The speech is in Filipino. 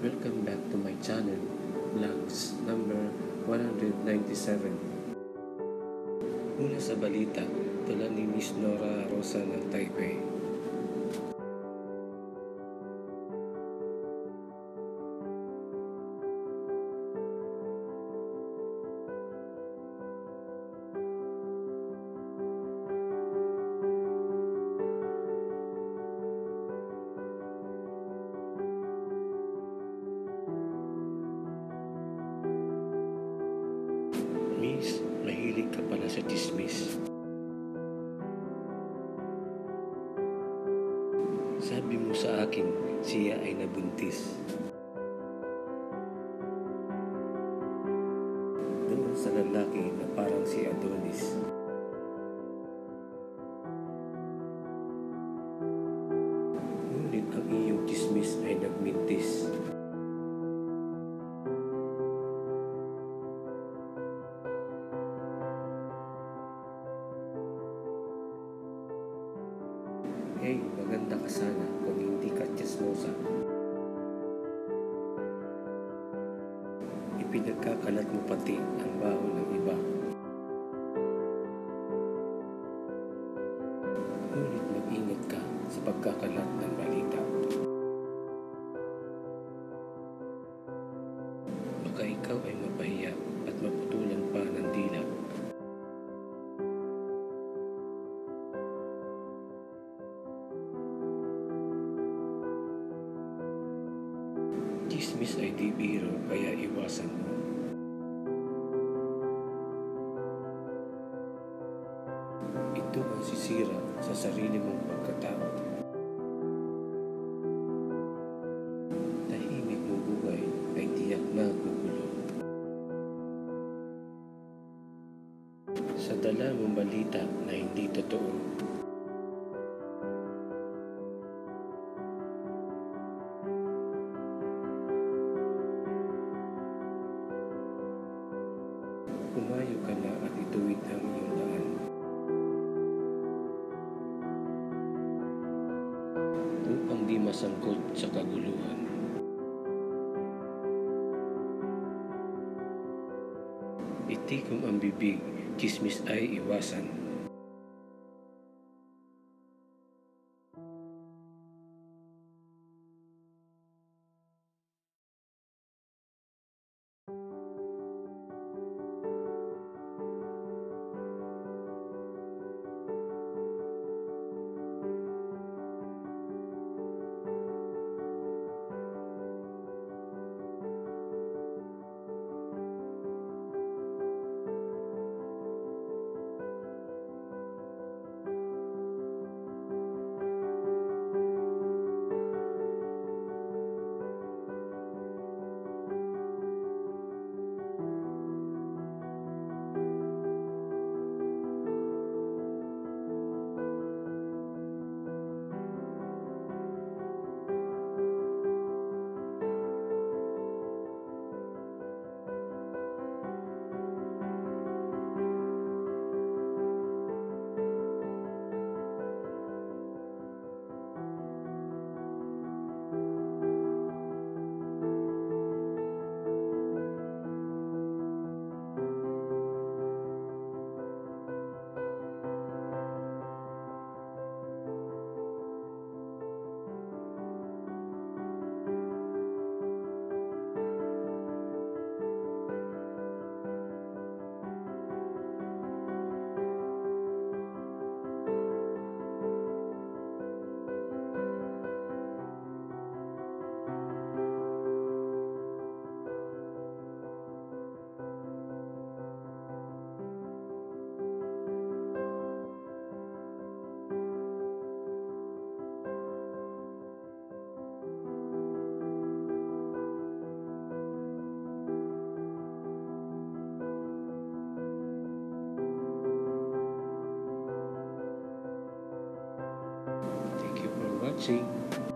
Welcome back to my channel, Vlogs number 197. Una sa balita, tula ni Miss Nora Rosa ng Taipei. Chismis. Sabi mo sa akin, siya ay nabuntis. Doon sa lalaki na parang si Adonis. Hey, maganda ka sana kung hindi ka chismosa. Ipinagkakalat mo pati ang baho ng iba. Ngunit mag-ingat ka sa pagkakalat ng Chismis ay di biro kaya iwasan mo. Ito ang sisira sa sarili mong pagkatao. Tahimik mo buhay ay tiyak na gugulo. Sa dala mong balita na hindi totoo, Upang di masangkot sa kaguluhan. Itikom ang bibig, chismis ay iwasan. Gucci.